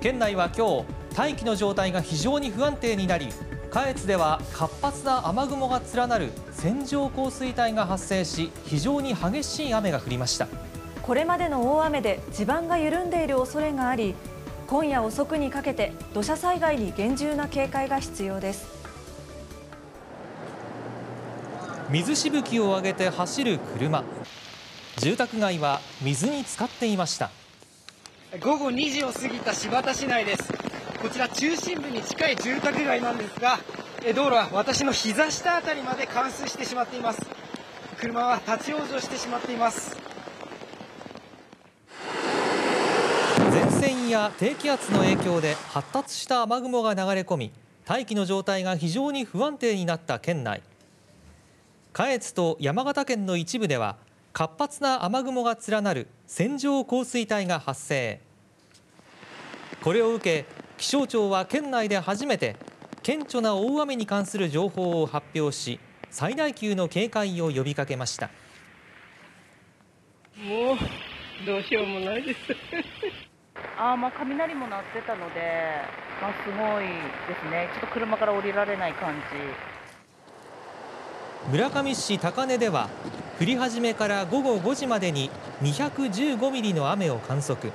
県内は今日大気の状態が非常に不安定になり下越では活発な雨雲が連なる線状降水帯が発生し非常に激しい雨が降りました。これまでの大雨で地盤が緩んでいる恐れがあり今夜遅くにかけて土砂災害に厳重な警戒が必要です。水しぶきを上げて走る車。住宅街は水に浸かっていました午後2時を過ぎた新発田市内です。こちら中心部に近い住宅街なんですが道路は私の膝下あたりまで冠水してしまっています。車は立ち往生してしまっています。前線や低気圧の影響で発達した雨雲が流れ込み大気の状態が非常に不安定になった県内。下越と山形県の一部では活発な雨雲が連なる線状降水帯が発生。これを受け気象庁は県内で初めて顕著な大雨に関する情報を発表し最大級の警戒を呼びかけました。もうどうしようもないです。あまあ雷も鳴ってたので、まあ、すごいですね、ちょっと車から降りられない感じ。村上市高根では降り始めから午後5時までに215ミリの雨を観測。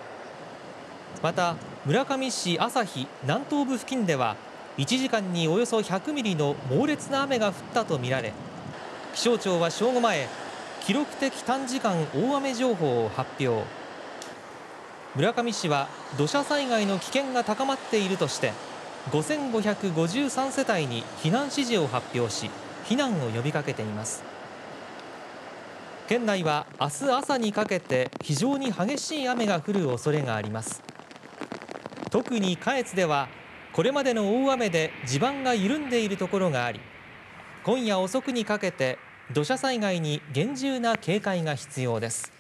また村上市朝日南東部付近では1時間におよそ100ミリの猛烈な雨が降ったとみられ気象庁は正午前記録的短時間大雨情報を発表。村上市は土砂災害の危険が高まっているとして5553世帯に避難指示を発表し避難を呼びかけています。県内は明日朝にかけて非常に激しい雨が降る恐れがあります。特に下越ではこれまでの大雨で地盤が緩んでいるところがあり今夜遅くにかけて土砂災害に厳重な警戒が必要です。